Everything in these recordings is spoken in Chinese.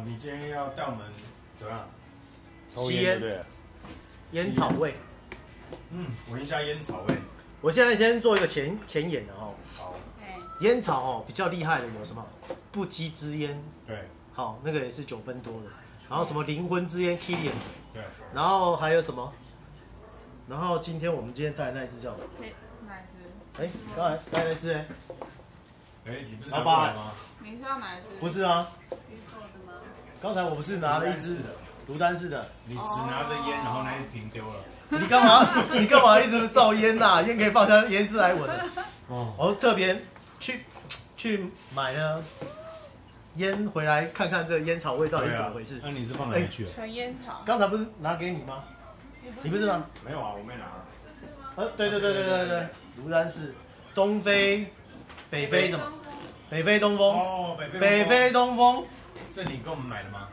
哦，你今天要带我们怎么样？抽吸烟烟对不对？烟草味。嗯，闻一下烟草味。我现在先做一个前前言的哦，好，哎，烟草哦比较厉害的有什么？不羁之烟，对好，那个也是九分多的。然后什么灵魂之烟 Killian，对，然后还有什么？然后今天我们今天带的那一只叫什么？可以哪一只？哎，刚才带的那只哎，哎，你不是老板拿过来吗？你是要哪一只？不是啊？刚才我不是拿了一支的，卢丹式的，你只拿着烟，然后那一瓶丢了。你干嘛？你干嘛一直造烟呐、烟可以放下烟丝来闻的。哦，我特别去去买了烟回来看看这个烟草味到底是怎么回事。那你是放哪里去了？纯烟草。刚才不是拿给你吗？你不是拿？没有啊，我没拿。呃，对对对对对对对，卢丹是东非、北非什么？北非东风，哦，北非北非东风这你给我们买的吗？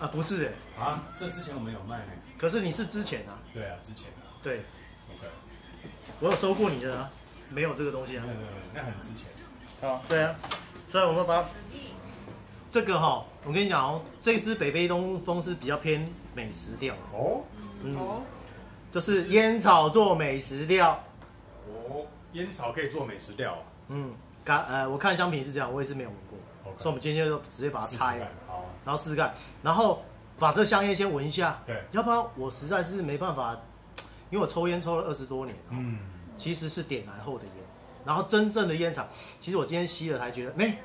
啊，不是哎，啊，这之前我们有卖呢。可是你是之前啊，对啊，之前啊。对 OK。我有收过你的啊，没有这个东西啊没。有没有，那很之前。啊，对啊，所以我们把这个哈，我跟你讲哦，这只北非东风是比较偏美食调，哦嗯，哦，就是烟草做美食调，哦，烟草可以做美食料。嗯，刚呃，我看香品是这样，我也是没有闻过，所以我们今天就直接把它拆了，好。然后试试看，然后把这香烟先闻一下，对。要不然我实在是没办法，因为我抽烟抽了二十多年，嗯。其实是点燃后的烟，然后真正的烟草，其实我今天吸了才觉得，没、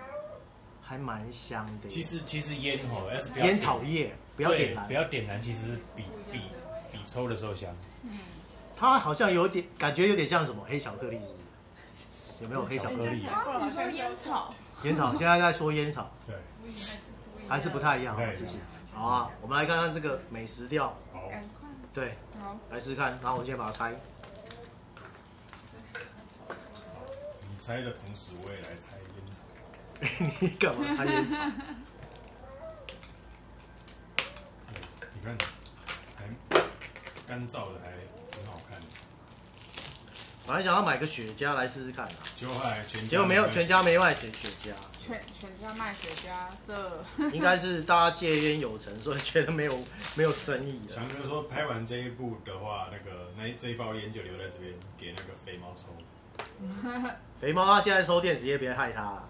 还蛮香的，其实其实烟哦，要是烟草叶不要点燃不，要点燃，其实是比比比抽的时候香。它好像有点感觉有点像什么黑巧克力是不是有没有黑巧克力？你说烟草。烟草现在在说烟草，对，还是不太一样，是不是？好啊，我们来看看这个美食调，好，赶快。对，好。来试试看，然后我先把它拆。你拆的同时，我也来拆烟草。你干嘛拆烟草？你看，还干燥的，还。本来想要买个雪茄来试试看啊，结果后来全结果没有，全家没卖雪雪茄，全全家卖雪茄，这 应该是大家戒烟有成，所以觉得没有没有生意了。翔哥说，拍完这一部的话，那个那这一包烟就留在这边给那个肥猫抽。肥猫他现在抽电子烟，别害他了。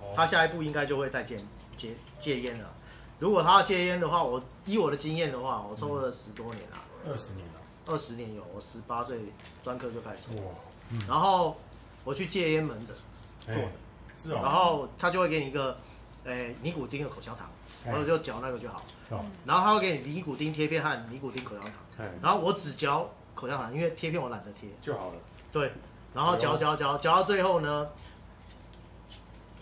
哦他下一步应该就会再戒戒戒烟了。如果他要戒烟的话，我以我的经验的话，我抽了十多年了，二十年了。二十年有，我十八岁专科就开始抽，哇，然后我去戒烟门诊做的，哎是哦。然后他就会给你一个，诶、尼古丁的口香糖，哎。然后就嚼那个就好，哦。然后他会给你尼古丁贴片和尼古丁口香糖，哎。然后我只嚼口香糖，因为贴片我懒得贴，就好了。对，然后嚼嚼嚼嚼到最后呢，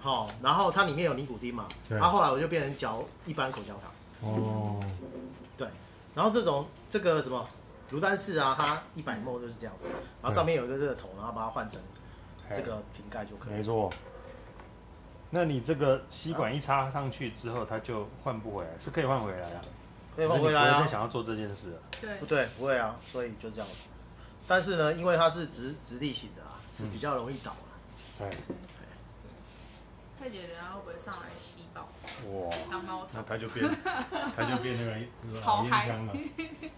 好、然后它里面有尼古丁嘛，对。然后后来我就变成嚼一般口香糖，哦，对，然后这种这个什么卢丹氏啊，它一百 ml 就是这样子，然后上面有一个热头，然后把它换成这个瓶盖就可以了。没错。那你这个吸管一插上去之后，它就换不回来，是可以换回来的，可以换回来啊只是你不会再，想要做这件事了。对不对？不会啊，所以就这样子。但是呢，因为它是直直立型的啊，是比较容易倒啊。对，太姐等下会不会上来吸爆哇，当猫草？那他就变，他就变那个那个超嗨老烟枪了。对，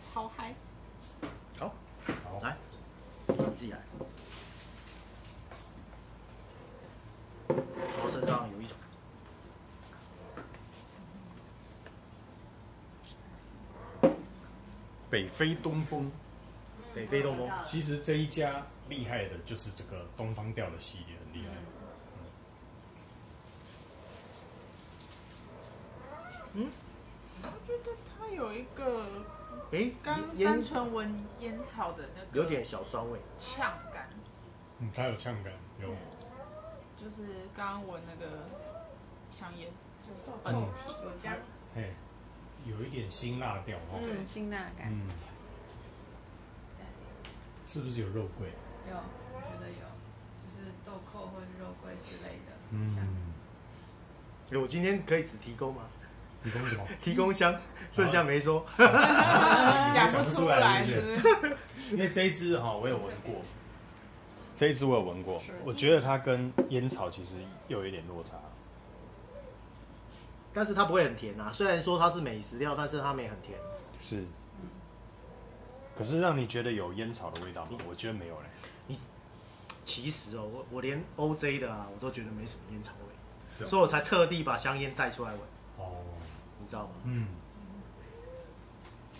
超嗨。好，好，来，你自己来。我身上有一种，北非东风。北非东风，其实这一家厉害的就是这个东方调的系列很厉害。嗯我觉得它有一个哎，刚烟单纯闻烟草的那个有点小酸味，呛感，嗯，它有呛感，有。就是刚刚闻那个香烟本嗯体有加嘿，有一点辛辣调哦。对嗯，辛辣感嗯，是不是有肉桂？有，我觉得有，就是豆蔻或者肉桂之类的。嗯，哎我今天可以只提供吗？提供什么？提供香，剩下没说。讲不出来，是不是？因为这一支哈，我有闻过。这一支我有闻过，我觉得它跟烟草其实又有一点落差。但是它不会很甜啊。虽然说它是美食料，但是它没很甜。是。可是让你觉得有烟草的味道吗？我觉得没有嘞。你其实哦，我我连 OJ 的啊，我都觉得没什么烟草味，所以我才特地把香烟带出来闻，哦，你知道吗？嗯，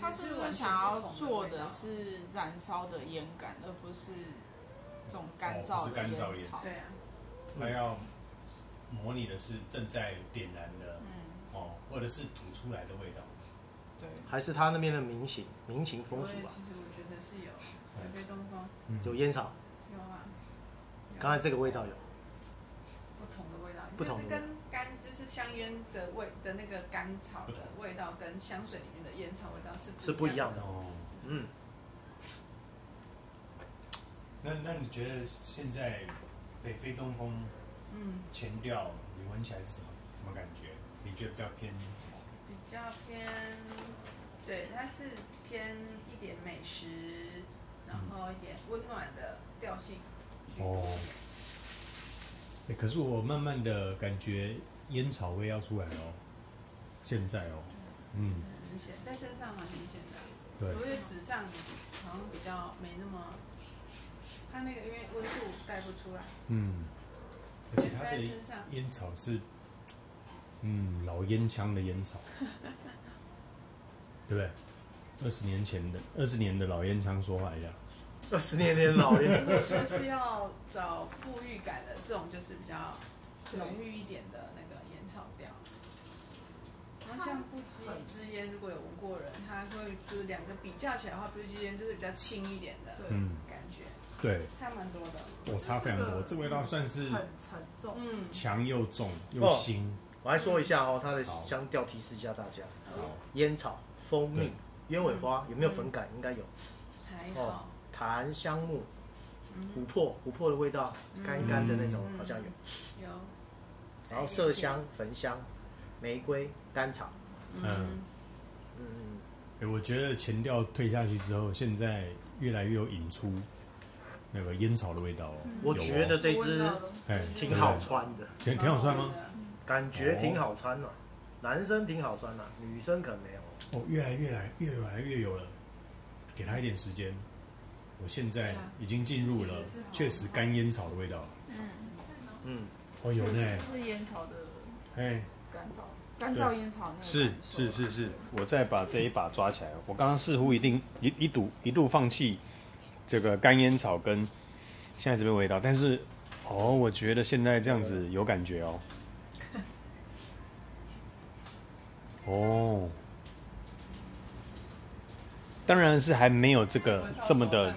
他是不是想要做的是燃烧的烟感，而不是这种干哦不燥的烟是干燥烟。草？对啊，他要模拟的是正在点燃的嗯，哦，或者是吐出来的味道。对。还是他那边的民情民情风俗吧，其实我觉得是有，北东方。嗯。有烟草。有啊，刚才这个味道有，不同的味道，不同的香烟的味的那个甘草的味道，跟香水里面的烟草味道是是不一样的哦，嗯，那那你觉得现在北非东风嗯，前调你闻起来是什么什么感觉？你觉得比较偏什么？比较偏，对，它是偏一点美食，然后一点温暖的调性。哦，哎，可是我慢慢的感觉烟草味要出来了哦，现在哦，嗯，很明显，在身上蛮明显的。对。我觉得纸上好像比较没那么，它那个因为温度带不出来，嗯，而且它的在身上烟草是，嗯，老烟枪的烟草，对不对？二十年前的二十年的老烟枪说话一样，二十年的老烟如果说是要找富裕感的，这种就是比较浓郁一点的那个烟草调。然后像不羁之烟，如果有闻过人，他会就是两个比较起来的话，不羁之烟就是比较轻一点的嗯，感觉，对，差蛮多的。我差非常多，这味道算是很沉重。嗯，强又重又哦腥，我还说一下哦，它的香调提示一下大家：好，烟草、蜂蜜对、鸢尾花，有没有粉感？应该有。还哦好。檀香木、嗯琥珀、琥珀的味道，干干的那种嗯好像有。有。然后麝香、焚香、玫瑰、甘草，嗯嗯，哎我觉得前调退下去之后，现在越来越有引出那个烟草的味道哦。我觉得这支哎挺好穿的，挺挺好穿吗？？感觉挺好穿的。男生挺好穿的，女生可能没有。哦，越来越来越来越有了，给他一点时间。我现在已经进入了确实干烟草的味道。嗯，嗯，哦，有呢，是烟草的哎，干燥，干燥烟草那个是是是是，我再把这一把抓起来。我刚刚似乎一定一一度一度放弃这个干烟草跟现在这边味道，但是哦，我觉得现在这样子有感觉哦。哦，当然是还没有这个这么的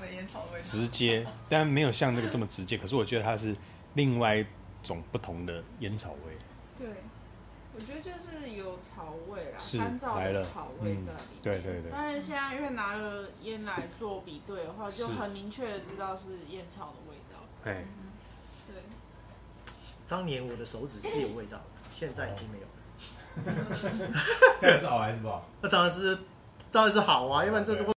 直接，但没有像那个这么直接。可是我觉得它是另外一种不同的烟草味。对，我觉得就是有草味啦，是干燥的草味嗯在里面。对对对但是现在因为拿了烟来做比对的话，就很明确的知道是烟草的味道。哎，对，当年我的手指是有味道的，现在已经没有了。这样是好还是不好？那当然是，当然是好啊，要不然这个